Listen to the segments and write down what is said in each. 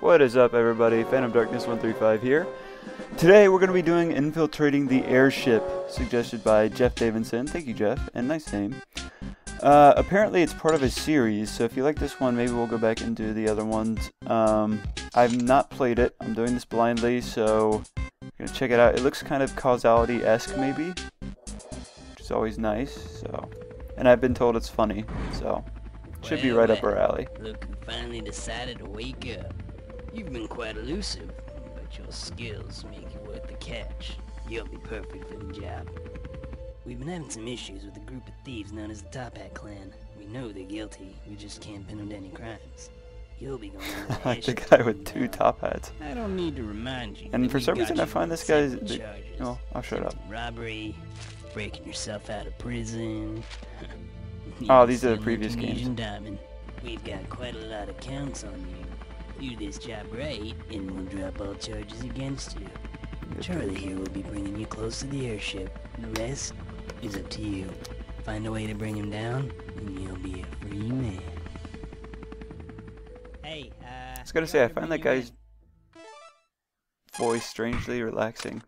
What is up, everybody? Phantom Darkness 135 here. Today we're going to be doing infiltrating the airship, suggested by Jeff Davidson. Thank you, Jeff, and nice name. Uh, apparently, it's part of a series, so if you like this one, maybe we'll go back and do the other ones. Um, I've not played it. I'm doing this blindly, so I'm gonna check it out. It looks kind of causality-esque, maybe, which is always nice. So, and I've been told it's funny, so should be Well, right up our alley. Look who finally decided to wake up. You've been quite elusive, but your skills make you worth the catch. You'll be perfect for the job. We've been having some issues with a group of thieves known as the Top Hat Clan. We know they're guilty, we just can't pin them to any crimes. You'll be going into the like the guy with two top hats. I don't need to remind you. And for some reason I find this guy's- the- oh, I'll shut up. Robbery, breaking yourself out of prison. Oh, these are the previous games. Diamond. We've got quite a lot of counts on you. Do this job right, and we'll drop all charges against you. Charlie here will be bringing you close to the airship. The rest is up to you. Find a way to bring him down, and you'll be a free man. Hey, uh. I was gonna say I find that guy's voice strangely relaxing.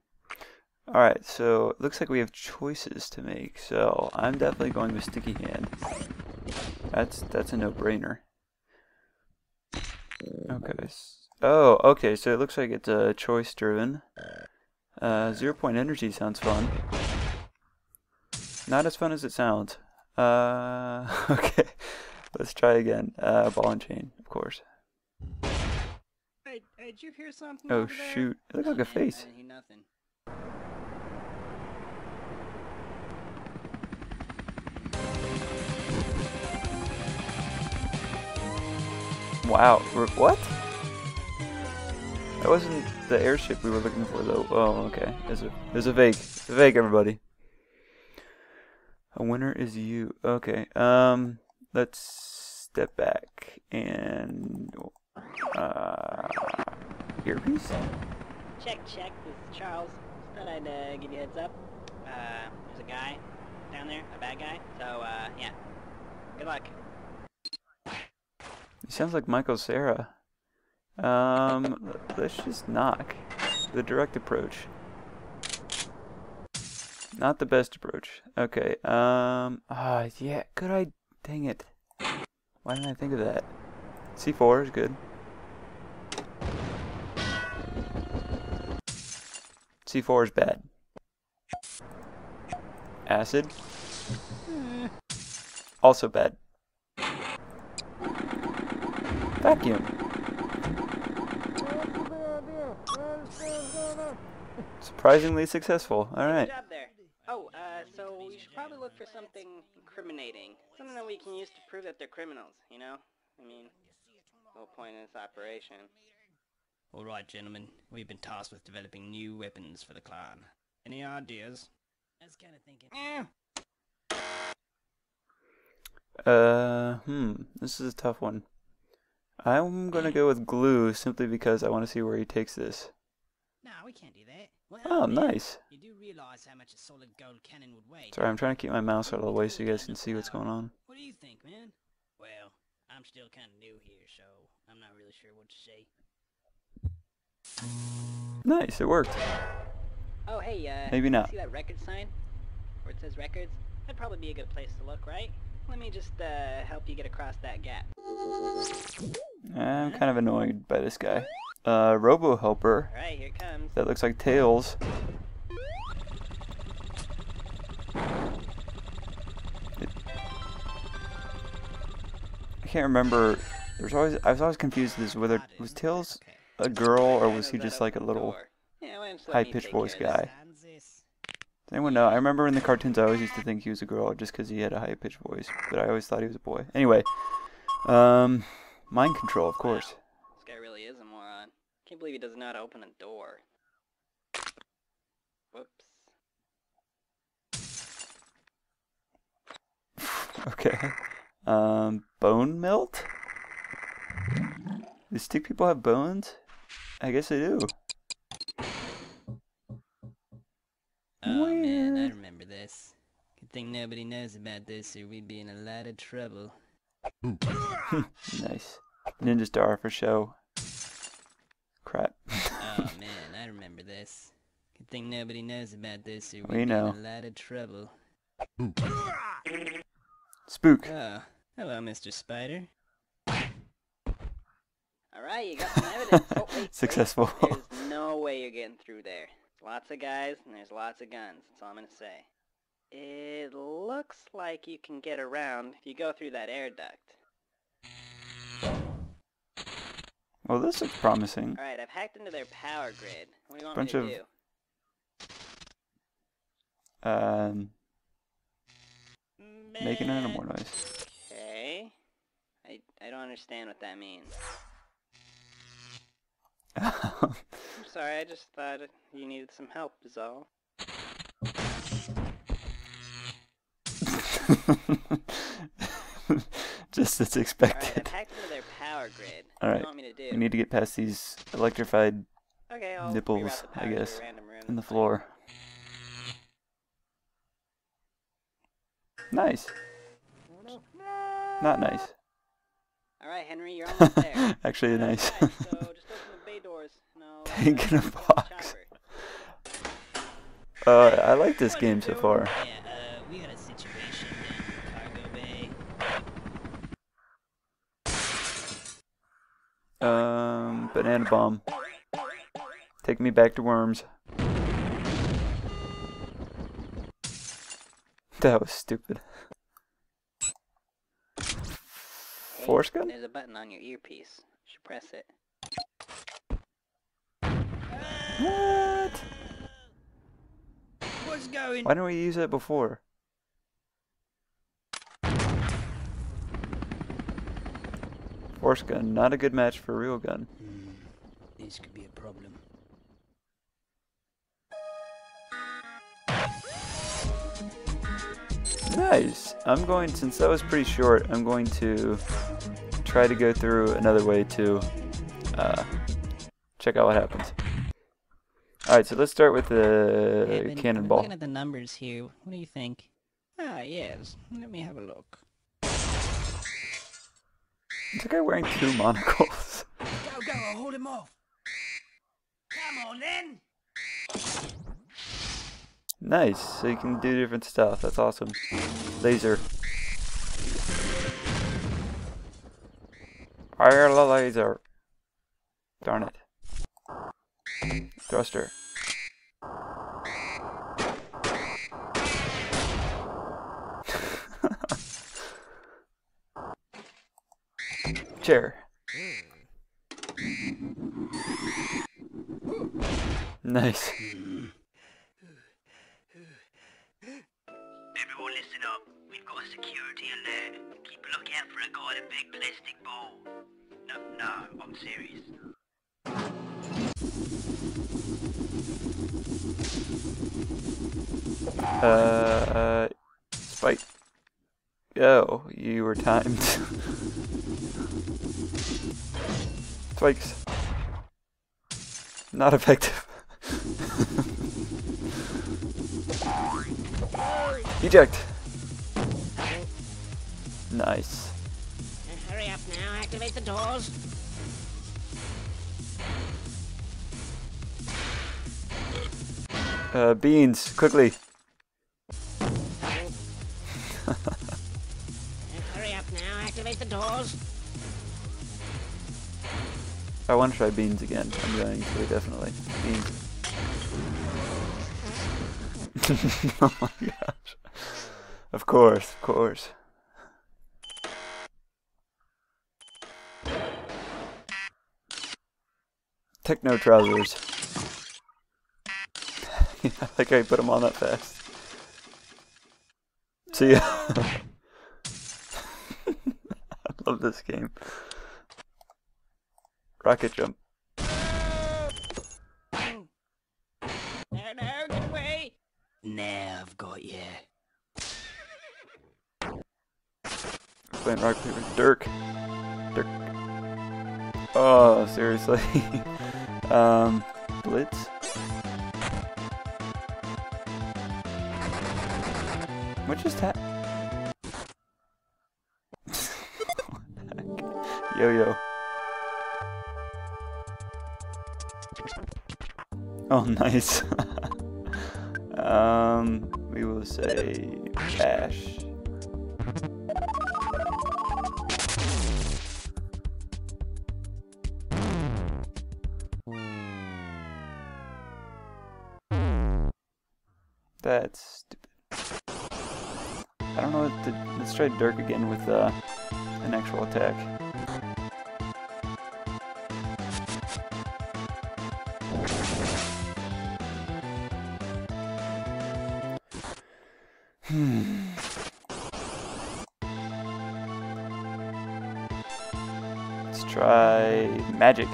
Alright, so it looks like we have choices to make, so I'm definitely going with Sticky Hand. That's that's a no-brainer. Okay. Oh, okay, so it looks like it's uh, choice driven. Uh, zero point energy sounds fun. Not as fun as it sounds. Uh, okay. Let's try again. Uh, ball and chain, of course. Hey, hey, did you hear something? Oh over there? shoot, it looked like a Man, face. Wow, what? That wasn't the airship we were looking for, though. Oh, okay. There's a there's a fake. It's a fake, everybody. A winner is you. Okay. Um, let's step back and uh, earpiece. Check, check. This is Charles. Thought I'd uh, give you a heads up. Uh, there's a guy down there, a bad guy. So, uh, yeah. Good luck. He sounds like Michael Cera. Um, let's just knock. The direct approach. Not the best approach. Okay. Um. Ah, yeah. could I. Dang it. Why didn't I think of that? C4 is good. C4 is bad. Acid. Also bad. Vacuum. Surprisingly successful. All right. Good job there. Oh, uh, so we should probably look for something incriminating. Something that we can use to prove that they're criminals, you know? I mean, the whole point of this operation. Alright, gentlemen. We've been tasked with developing new weapons for the clan. Any ideas? I was kind of thinking. Eh. Uh, hmm. This is a tough one. I'm gonna go with glue simply because I want to see where he takes this. No, we can't do that. Well, Oh, nice. You do realize how much a solid gold cannon would weigh. Sorry, I'm trying to keep my mouse out of the way so you guys can see what's going on. What do you think, man? Well, I'm still kind of new here, so I'm not really sure what to say. Nice, it worked. Oh, hey, uh, Maybe not. see that record sign? Where it says records? That'd probably be a good place to look, right? Let me just, uh, help you get across that gap. I'm kind of annoyed by this guy. Uh, Robo Helper. Alright, here it comes. That looks like Tails. It- I can't remember. There's always I was always confused as whether it. was Tails a girl or was he just like a little door? Yeah, why don't you let high me pitched voice care of this? guy? Stands this. Does anyone know? I remember in the cartoons I always used to think he was a girl just because he had a high pitched voice, but I always thought he was a boy. Anyway, um, mind control, of course. This guy really is a moron. Can't believe he does not know how to open a door. Whoops. Okay. Um, bone melt? Do stick people have bones? I guess they do. Oh man, I remember this. Good thing nobody knows about this or we'd be in a lot of trouble. Nice. Ninja star for show. Crap. oh man, I remember this. Good thing nobody knows about this or We we'd be know. in a lot of trouble. Spook. Oh, hello, Mr. Spider. Alright, you got some evidence. Oh, wait, wait. Successful. There's no way you're getting through there. Lots of guys and there's lots of guns. That's all I'm gonna say. It looks like you can get around if you go through that air duct. Well, this looks promising. Alright, I've hacked into their power grid. What do you want Bunch me of- to do? Um, making an animal noise. Okay. I, I don't understand what that means. Sorry, I just thought you needed some help, is all. Just as expected. I've into their power grid. What do Alright, you want me to do? We need to get past these electrified okay, nipples, I power to a guess, in the floor. Nice. Not nice. Alright, Henry, you're almost there. Actually, nice. guys, so just open the bay doors and I'll, uh, Tank in a box. Uh, I like this game so far. Uh, we got a situation in Cargo Bay. Um, banana bomb. Take me back to worms. That was stupid. Force gun? There's a button on your earpiece. You should press it. What? What's going Why didn't we use it before? Force gun, not a good match for real gun. Hmm, this could be a problem. Nice. I'm going, since that was pretty short, I'm going to try to go through another way to uh, check out what happens. Alright, so let's start with the been- cannonball. Looking at the numbers here, what do you think? Ah, yes. Let me have a look. Is the guy wearing two monocles? Go, go, I'll hold him off. Come on, then. nice. So you can do different stuff. That's awesome. Laser. Fire the laser. Darn it. Thruster. Chair. Nice. Everyone listen up. We've got a security alert. Keep a lookout for a guy in a big plastic ball. No, no, I'm serious. Uh, uh, Spike. Yo, you were timed. Spikes. Not effective. Eject. Nice. Hurry up now, activate the doors. Uh, beans, quickly. Hurry up now, activate the doors. I want to try beans again. I'm going to definitely. Beans. oh my gosh. Of course, of course. Techno trousers. I think I put them on that fast. See ya. I love this game. Rocket jump. No, no, get away. Now I've got you. Playing rock paper Dirk. Dirk. Oh, seriously. um, Blitz. What just happened? Yo yo Oh, nice. um, we will say bash. That's stupid. I don't know what to, let's try Dirk again with uh, an actual attack. Let's try magic.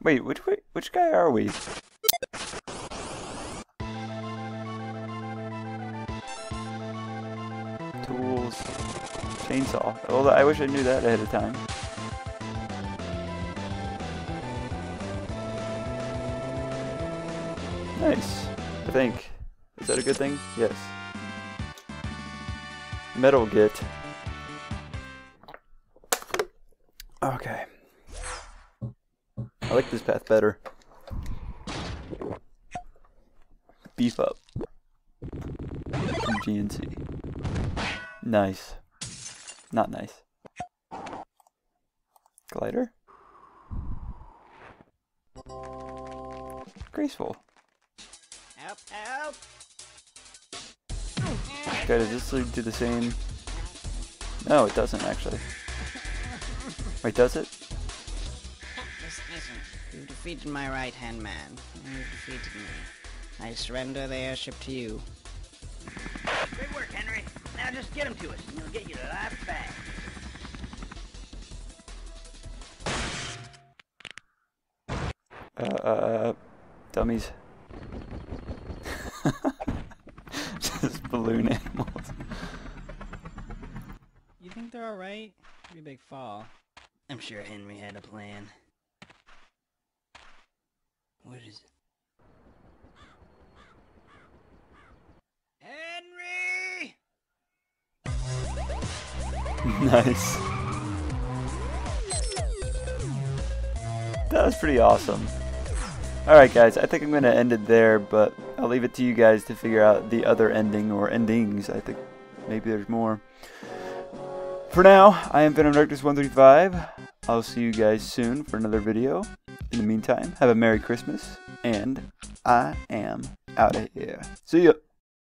Wait, which way, which guy are we? Tools, chainsaw. Well, I wish I knew that ahead of time. Nice. I think. Is that a good thing? Yes. Metal Git. Okay. I like this path better. Beef up. GNC. Nice. Not nice. Glider? Graceful. Okay, does this lead to the same? No, it doesn't actually. Wait, does it? Listen, listen. You've defeated my right-hand man. You've defeated me. I surrender the airship to you. Great work, Henry. Now just get him to us, and he'll get you the life back. Uh, uh, dummies. Just balloon animals. You think they're alright? Pretty big fall. I'm sure Henry had a plan. What is it? Henry! nice. That was pretty awesome. Alright guys, I think I'm going to end it there, but I'll leave it to you guys to figure out the other ending or endings. I think maybe there's more. For now, I am Phantom Darkness 135. I'll see you guys soon for another video. In the meantime, have a Merry Christmas, and I am out of here. See ya!